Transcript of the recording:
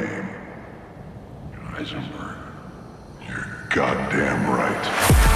name. Heisenberg. You're goddamn right.